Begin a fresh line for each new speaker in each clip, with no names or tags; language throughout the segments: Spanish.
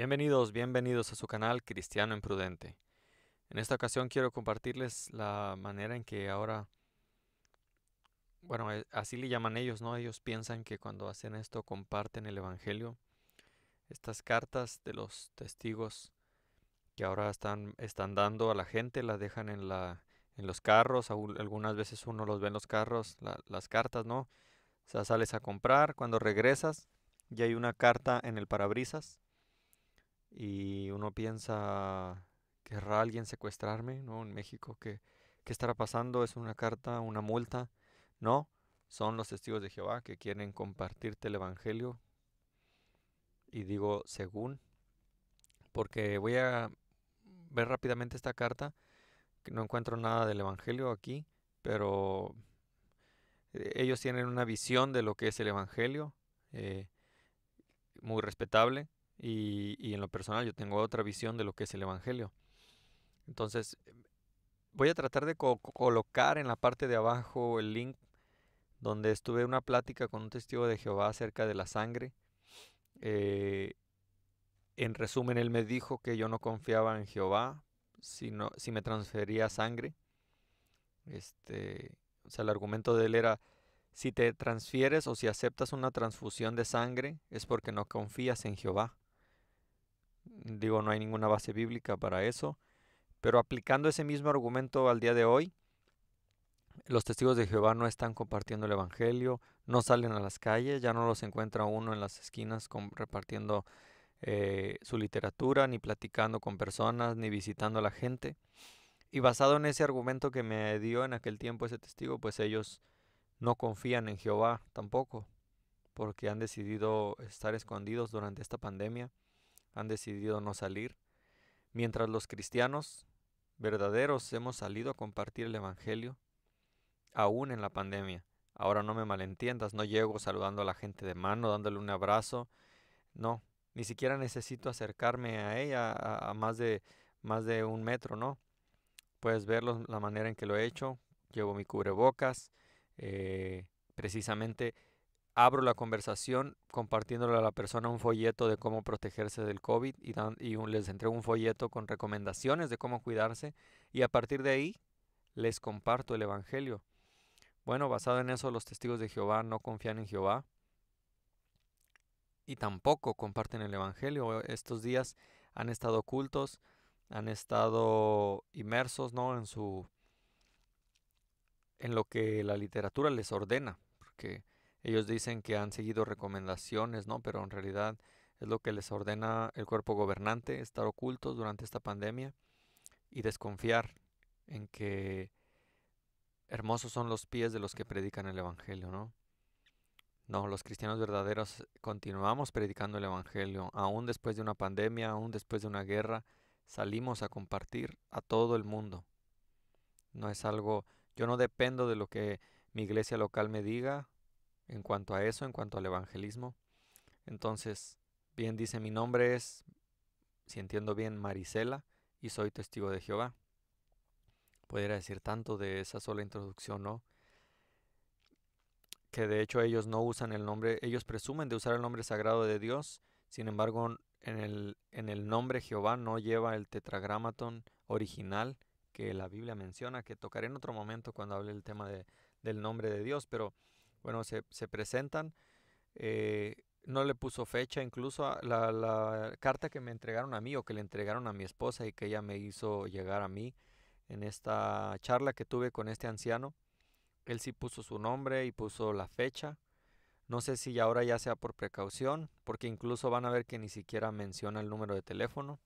Bienvenidos, bienvenidos a su canal Cristiano Imprudente. En esta ocasión quiero compartirles la manera en que ahora, bueno, eh, así le llaman ellos, ¿no? Ellos piensan que cuando hacen esto comparten el Evangelio. Estas cartas de los testigos que ahora están, están dando a la gente, las dejan en, la, en los carros, algunas veces uno los ve en los carros, las cartas, ¿no? O sea, sales a comprar, cuando regresas ya hay una carta en el parabrisas y uno piensa, ¿querrá alguien secuestrarme? ¿No? En México, ¿qué, ¿qué estará pasando? ¿Es una carta, una multa? No, son los testigos de Jehová que quieren compartirte el Evangelio. Y digo, según, porque voy a ver rápidamente esta carta, que no encuentro nada del Evangelio aquí, pero eh, ellos tienen una visión de lo que es el Evangelio, eh, muy respetable, y, en lo personal yo tengo otra visión de lo que es el Evangelio. Entonces, voy a tratar de colocar en la parte de abajo el link donde estuve una plática con un testigo de Jehová acerca de la sangre. Eh, en resumen, él me dijo que yo no confiaba en Jehová si, si me transfería sangre. Este, o sea, el argumento de él era, si te transfieres o si aceptas una transfusión de sangre, es porque no confías en Jehová. Digo, no hay ninguna base bíblica para eso. Pero aplicando ese mismo argumento al día de hoy, los testigos de Jehová no están compartiendo el Evangelio, no salen a las calles, ya no los encuentra uno en las esquinas repartiendo eh, su literatura, ni platicando con personas, ni visitando a la gente. Y basado en ese argumento que me dio en aquel tiempo ese testigo, pues ellos no confían en Jehová tampoco, porque han decidido estar escondidos durante esta pandemia han decidido no salir, mientras los cristianos verdaderos hemos salido a compartir el Evangelio, aún en la pandemia. Ahora no me malentiendas, no llego saludando a la gente de mano, dándole un abrazo, no, ni siquiera necesito acercarme a ella a, más, de, más de un metro, ¿no? Puedes ver la manera en que lo he hecho, llevo mi cubrebocas, eh, precisamente abro la conversación compartiéndole a la persona un folleto de cómo protegerse del COVID y, y les entrego un folleto con recomendaciones de cómo cuidarse y a partir de ahí les comparto el Evangelio. Bueno, basado en eso los testigos de Jehová no confían en Jehová y tampoco comparten el Evangelio. Estos días han estado ocultos, han estado inmersos ¿no? en su en lo que la literatura les ordena, porque ellos dicen que han seguido recomendaciones, ¿no? Pero en realidad es lo que les ordena el cuerpo gobernante, estar ocultos durante esta pandemia y desconfiar en que hermosos son los pies de los que predican el Evangelio, ¿no? No, los cristianos verdaderos continuamos predicando el Evangelio, aún después de una pandemia, aún después de una guerra, salimos a compartir a todo el mundo. No es algo, yo no dependo de lo que mi iglesia local me diga, en cuanto a eso, en cuanto al evangelismo. Entonces, bien dice, mi nombre es, si entiendo bien, Marisela y soy testigo de Jehová. Pudiera decir tanto de esa sola introducción, ¿no? Que de hecho ellos no usan el nombre, ellos presumen de usar el nombre sagrado de Dios, sin embargo, en el, en el nombre Jehová no lleva el tetragramaton original que la Biblia menciona, que tocaré en otro momento cuando hable el tema de, del nombre de Dios, pero bueno, se, presentan. Eh, no le puso fecha, incluso la, la, carta que me entregaron a mí o que le entregaron a mi esposa y que ella me hizo llegar a mí en esta charla que tuve con este anciano. Él sí puso su nombre y puso la fecha. No sé si ahora ya sea por precaución, porque incluso van a ver que ni siquiera menciona el número de teléfono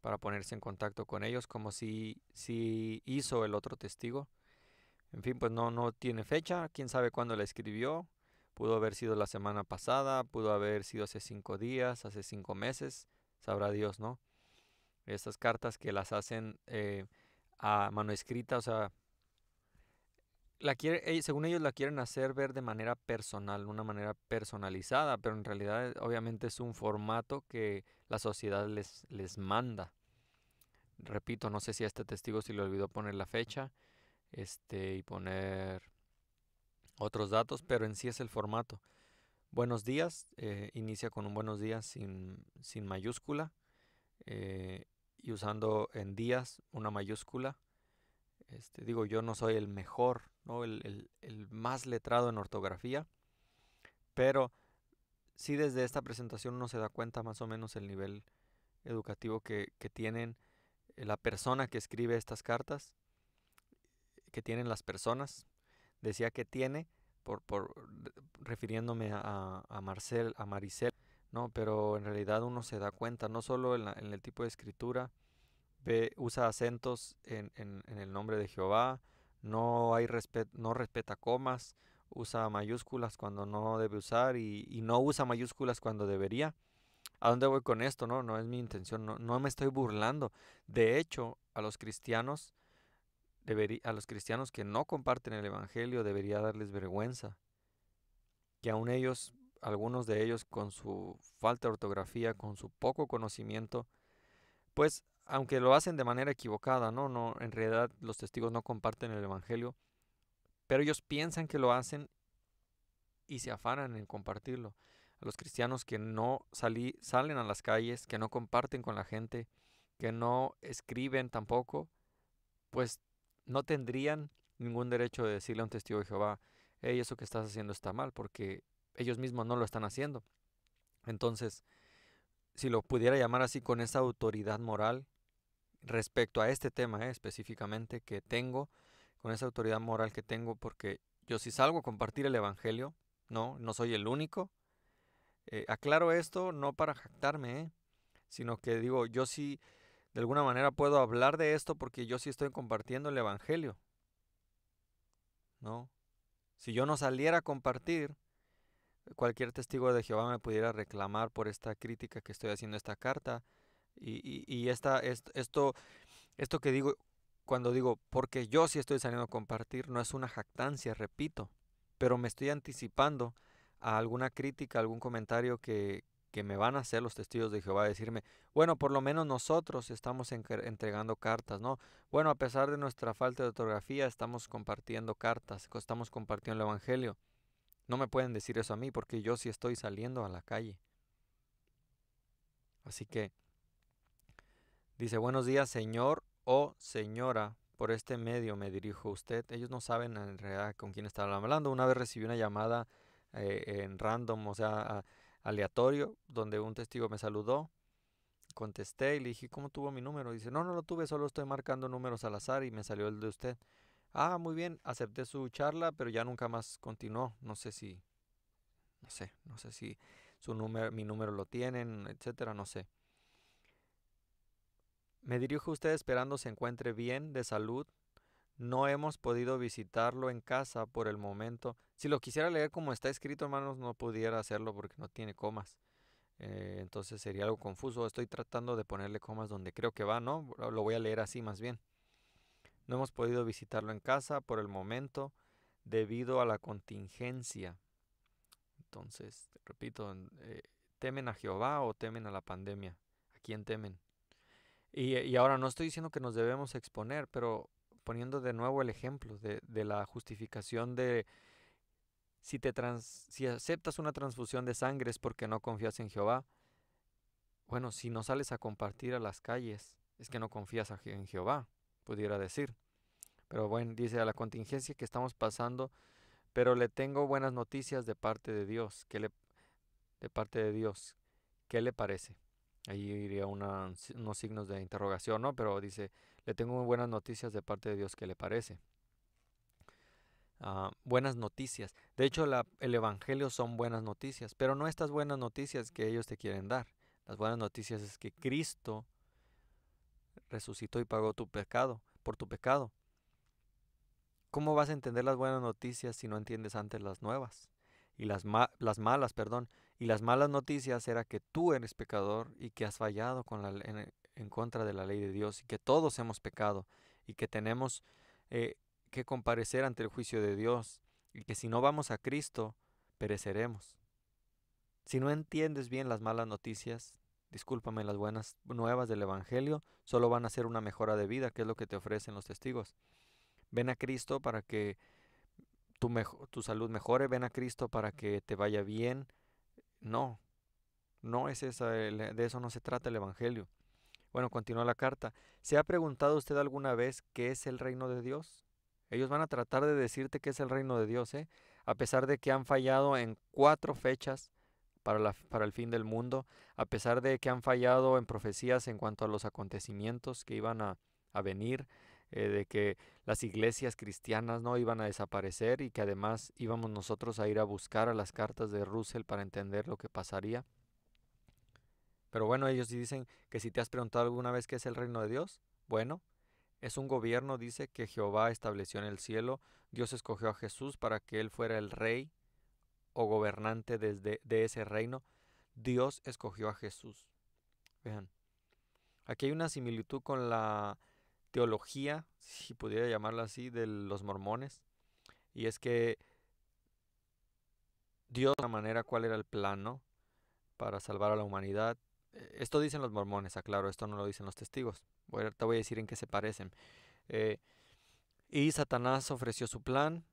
para ponerse en contacto con ellos, como si, si hizo el otro testigo. En fin, pues no, no tiene fecha, quién sabe cuándo la escribió. Pudo haber sido la semana pasada, pudo haber sido hace cinco días, hace cinco meses, sabrá Dios, ¿no? Estas cartas que las hacen eh, a mano escrita, o sea, la según ellos la quieren hacer ver de manera personal, una manera personalizada, pero en realidad obviamente es un formato que la sociedad les, les manda. Repito, no sé si a este testigo se le olvidó poner la fecha este, y poner otros datos, pero en sí es el formato. Buenos días, eh, inicia con un buenos días sin, sin mayúscula, eh, y usando en días una mayúscula. Este, digo, yo no soy el mejor, ¿no? el, más letrado en ortografía, pero sí desde esta presentación uno se da cuenta más o menos el nivel educativo que, que tienen eh, la persona que escribe estas cartas, que tienen las personas. Decía que tiene, por, por refiriéndome a, a, Marcel, a Maricel, ¿no? Pero en realidad uno se da cuenta, no solo en, el tipo de escritura, ve, usa acentos en, en, en, el nombre de Jehová, no, hay respet, no respeta comas, usa mayúsculas cuando no debe usar y, y, no usa mayúsculas cuando debería. ¿A dónde voy con esto? No, no es mi intención, no, no me estoy burlando. De hecho, a los cristianos, debería, a los cristianos que no comparten el Evangelio debería darles vergüenza. Que aun ellos, algunos de ellos con su falta de ortografía, con su poco conocimiento, pues aunque lo hacen de manera equivocada, ¿no? No, en realidad los testigos no comparten el Evangelio, pero ellos piensan que lo hacen y se afanan en compartirlo. A los cristianos que no salen a las calles, que no comparten con la gente, que no escriben tampoco, pues no tendrían ningún derecho de decirle a un testigo de Jehová, hey, eso que estás haciendo está mal, porque ellos mismos no lo están haciendo. Entonces, si lo pudiera llamar así, con esa autoridad moral respecto a este tema eh, específicamente que tengo, con esa autoridad moral que tengo, porque yo si salgo a compartir el Evangelio, no, no soy el único. Eh, aclaro esto no para jactarme, eh, sino que digo, yo sí de alguna manera puedo hablar de esto porque yo sí estoy compartiendo el Evangelio. ¿No? Si yo no saliera a compartir, cualquier testigo de Jehová me pudiera reclamar por esta crítica que estoy haciendo esta carta. Y, y, esta, esto, esto que digo, cuando digo, porque yo sí estoy saliendo a compartir, no es una jactancia, repito, pero me estoy anticipando a alguna crítica, algún comentario que, que me van a hacer los testigos de Jehová, decirme, bueno, por lo menos nosotros estamos entregando cartas, ¿no? Bueno, a pesar de nuestra falta de ortografía, estamos compartiendo cartas, estamos compartiendo el Evangelio. No me pueden decir eso a mí porque yo sí estoy saliendo a la calle. Así que dice, buenos días, señor o señora. Por este medio me dirijo a usted. Ellos no saben en realidad con quién están hablando. Una vez recibí una llamada eh, en random, o sea, aleatorio, donde un testigo me saludó. Contesté y le dije, ¿cómo tuvo mi número? Dice, no, no lo tuve, solo estoy marcando números al azar y me salió el de usted. Ah, muy bien, acepté su charla, pero ya nunca más continuó. No sé si, no sé, no sé si su número, mi número lo tienen, etcétera, no sé. Me dirijo a usted esperando se encuentre bien de salud. No hemos podido visitarlo en casa por el momento. Si lo quisiera leer como está escrito, hermanos, no pudiera hacerlo porque no tiene comas. Eh, entonces sería algo confuso. Estoy tratando de ponerle comas donde creo que va, ¿no? Lo voy a leer así más bien. No hemos podido visitarlo en casa por el momento debido a la contingencia. Entonces, repito, eh, ¿temen a Jehová o temen a la pandemia? ¿A quién temen? Y, y, ahora no estoy diciendo que nos debemos exponer, pero poniendo de nuevo el ejemplo de, la justificación de si, te trans, si aceptas una transfusión de sangre es porque no confías en Jehová. Bueno, si no sales a compartir a las calles, es que no confías en Jehová pudiera decir. Pero bueno, dice a la contingencia que estamos pasando, pero le tengo buenas noticias de parte de Dios. ¿Qué le, de parte de Dios? ¿Qué le parece? Ahí iría unos signos de interrogación, ¿no? Pero dice, le tengo muy buenas noticias de parte de Dios. ¿Qué le parece? Uh, buenas noticias. De hecho, el Evangelio son buenas noticias, pero no estas buenas noticias que ellos te quieren dar. Las buenas noticias es que Cristo resucitó y pagó tu pecado, por tu pecado. ¿Cómo vas a entender las buenas noticias si no entiendes antes las nuevas? Y las, las malas, perdón. Y las malas noticias era que tú eres pecador y que has fallado con la, en, contra de la ley de Dios y que todos hemos pecado y que tenemos eh, que comparecer ante el juicio de Dios y que si no vamos a Cristo, pereceremos. Si no entiendes bien las malas noticias, discúlpame, las buenas nuevas del Evangelio solo van a ser una mejora de vida, que es lo que te ofrecen los testigos. Ven a Cristo para que tu, tu salud mejore, ven a Cristo para que te vaya bien. No, no es esa, de eso no se trata el Evangelio. Bueno, continúa la carta. ¿Se ha preguntado usted alguna vez qué es el reino de Dios? Ellos van a tratar de decirte qué es el reino de Dios, ¿eh? A pesar de que han fallado en cuatro fechas para, la, para el fin del mundo, a pesar de que han fallado en profecías en cuanto a los acontecimientos que iban a, a venir, eh, de que las iglesias cristianas no iban a desaparecer y que además íbamos nosotros a ir a buscar a las cartas de Russell para entender lo que pasaría. Pero bueno, ellos dicen que si te has preguntado alguna vez qué es el reino de Dios, bueno, es un gobierno, dice, que Jehová estableció en el cielo. Dios escogió a Jesús para que él fuera el rey o gobernante desde, de ese reino. Dios escogió a Jesús. Vean, aquí hay una similitud con la teología, si pudiera llamarla así, de los mormones. Y es que Dios, de la manera cuál era el plano para salvar a la humanidad. Eh, esto dicen los mormones, aclaro, esto no lo dicen los testigos. te voy a decir en qué se parecen. Eh, y Satanás ofreció su plan,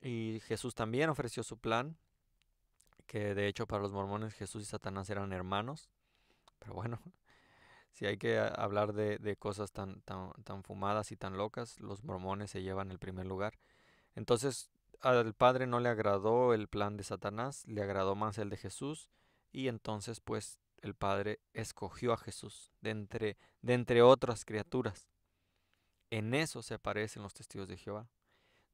y Jesús también ofreció su plan, que de hecho para los mormones Jesús y Satanás eran hermanos. Pero bueno, si hay que hablar de, cosas tan, tan, tan, fumadas y tan locas, los mormones se llevan el primer lugar. Entonces al Padre no le agradó el plan de Satanás, le agradó más el de Jesús y entonces pues el Padre escogió a Jesús de entre, de entre otras criaturas. En eso se aparecen los testigos de Jehová.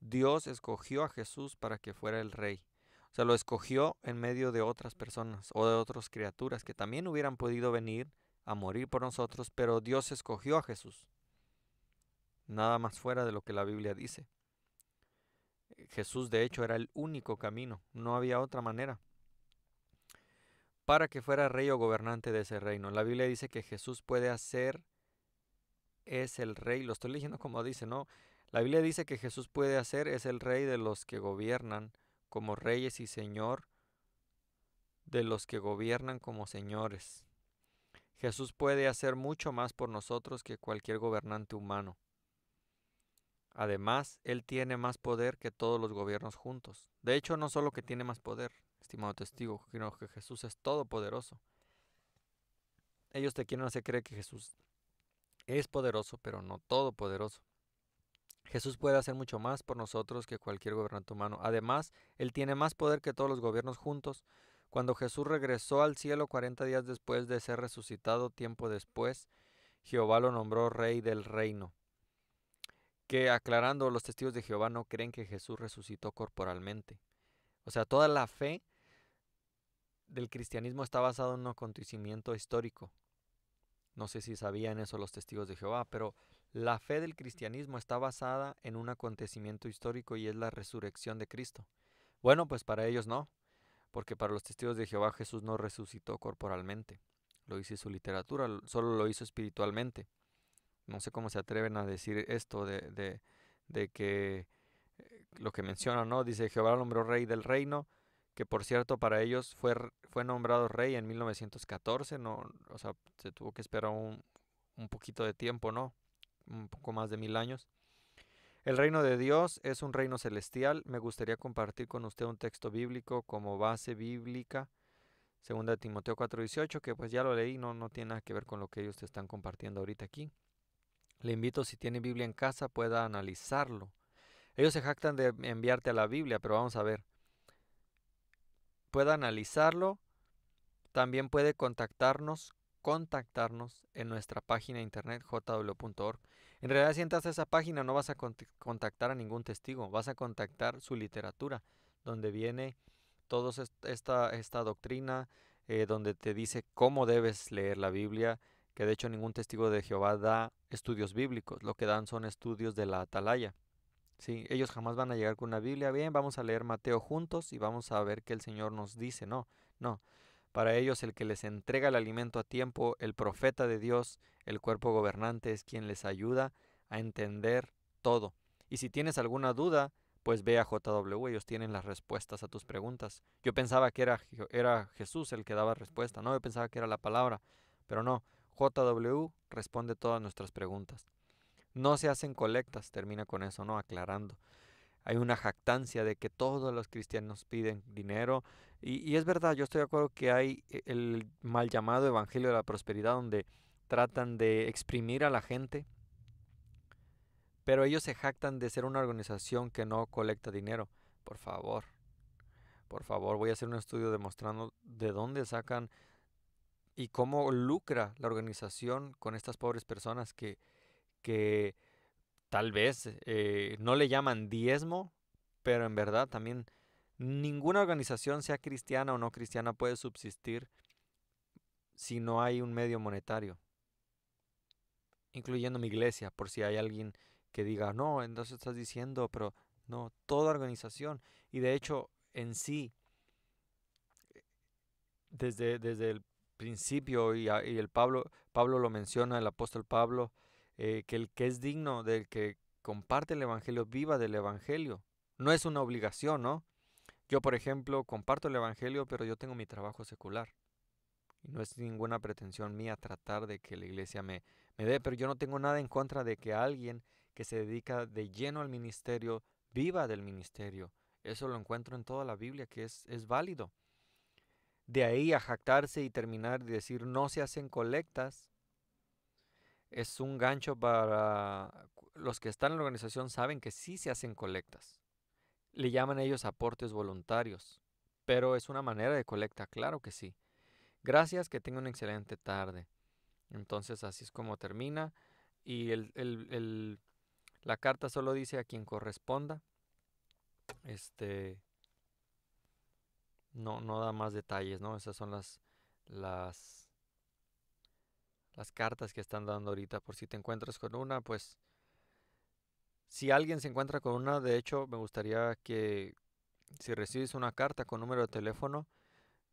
Dios escogió a Jesús para que fuera el rey. O sea, lo escogió en medio de otras personas o de otras criaturas que también hubieran podido venir a morir por nosotros, pero Dios escogió a Jesús. Nada más fuera de lo que la Biblia dice. Jesús de hecho era el único camino, no había otra manera para que fuera rey o gobernante de ese reino. La Biblia dice que Jesús puede hacer, es el rey, lo estoy leyendo como dice, ¿no? La Biblia dice que Jesús puede hacer, es el rey de los que gobiernan como reyes y señor de los que gobiernan como señores. Jesús puede hacer mucho más por nosotros que cualquier gobernante humano. Además, Él tiene más poder que todos los gobiernos juntos. De hecho, no solo que tiene más poder, estimado testigo, sino que Jesús es todopoderoso. Ellos te quieren hacer creer que Jesús es poderoso, pero no todopoderoso. Jesús puede hacer mucho más por nosotros que cualquier gobernante humano. Además, Él tiene más poder que todos los gobiernos juntos. Cuando Jesús regresó al cielo 40 días después de ser resucitado, tiempo después, Jehová lo nombró rey del reino. Que aclarando, los testigos de Jehová no creen que Jesús resucitó corporalmente. O sea, toda la fe del cristianismo está basada en un acontecimiento histórico. No sé si sabían eso los testigos de Jehová, pero la fe del cristianismo está basada en un acontecimiento histórico y es la resurrección de Cristo. Bueno, pues para ellos no porque para los testigos de Jehová Jesús no resucitó corporalmente. Lo dice su literatura, solo lo hizo espiritualmente. No sé cómo se atreven a decir esto de, de, que eh, lo que menciona, ¿no? Dice Jehová nombró rey del reino, que por cierto para ellos fue, fue nombrado rey en 1914, no, o sea, se tuvo que esperar un, un poquito de tiempo, ¿no? Un poco más de mil años. El reino de Dios es un reino celestial. Me gustaría compartir con usted un texto bíblico como base bíblica. Segunda de Timoteo 4:18, que pues ya lo leí, no, no tiene nada que ver con lo que ellos te están compartiendo ahorita aquí. Le invito, si tiene Biblia en casa, pueda analizarlo. Ellos se jactan de enviarte a la Biblia, pero vamos a ver. Pueda analizarlo. También puede contactarnos, contactarnos en nuestra página de internet jw.org. En realidad, si entras a esa página no vas a contactar a ningún testigo, vas a contactar su literatura, donde viene toda esta, doctrina, eh, donde te dice cómo debes leer la Biblia, que de hecho ningún testigo de Jehová da estudios bíblicos, lo que dan son estudios de la atalaya. Sí, ellos jamás van a llegar con una Biblia, bien, vamos a leer Mateo juntos y vamos a ver qué el Señor nos dice. No, no. Para ellos el que les entrega el alimento a tiempo, el profeta de Dios, el cuerpo gobernante es quien les ayuda a entender todo. Y si tienes alguna duda, pues ve a JW, ellos tienen las respuestas a tus preguntas. Yo pensaba que era, era Jesús el que daba respuesta, no, yo pensaba que era la palabra, pero no, JW responde todas nuestras preguntas. No se hacen colectas, termina con eso, ¿no? Aclarando. Hay una jactancia de que todos los cristianos piden dinero. Y, es verdad, yo estoy de acuerdo que hay el mal llamado Evangelio de la Prosperidad donde tratan de exprimir a la gente, pero ellos se jactan de ser una organización que no colecta dinero. Por favor, por favor, voy a hacer un estudio demostrando de dónde sacan y cómo lucra la organización con estas pobres personas que, que tal vez eh, no le llaman diezmo, pero en verdad también ninguna organización, sea cristiana o no cristiana, puede subsistir si no hay un medio monetario, incluyendo mi iglesia, por si hay alguien que diga, no, entonces estás diciendo, pero no, toda organización. Y de hecho, en sí, desde, desde el principio, y, el Pablo, Pablo lo menciona, el apóstol Pablo, eh, que el que es digno del que comparte el Evangelio, viva del Evangelio. No es una obligación, ¿no? Yo, por ejemplo, comparto el Evangelio, pero yo tengo mi trabajo secular. Y no es ninguna pretensión mía tratar de que la iglesia me, me dé, pero yo no tengo nada en contra de que alguien que se dedica de lleno al ministerio viva del ministerio. Eso lo encuentro en toda la Biblia, que es, es válido. De ahí a jactarse y terminar de decir no se hacen colectas, es un gancho para los que están en la organización saben que sí se hacen colectas. Le llaman ellos aportes voluntarios, pero es una manera de colecta, claro que sí. Gracias, que tenga una excelente tarde. Entonces así es como termina y el, la carta solo dice a quien corresponda. Este no, no da más detalles, ¿no? Esas son las, las, las cartas que están dando ahorita. Por si te encuentras con una, pues si alguien se encuentra con una, de hecho, me gustaría que si recibes una carta con número de teléfono,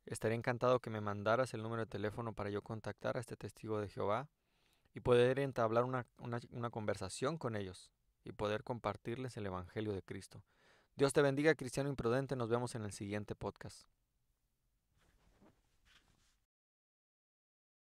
estaría encantado que me mandaras el número de teléfono para yo contactar a este testigo de Jehová y poder entablar una, una conversación con ellos y poder compartirles el Evangelio de Cristo. Dios te bendiga, cristiano imprudente. Nos vemos en el siguiente podcast.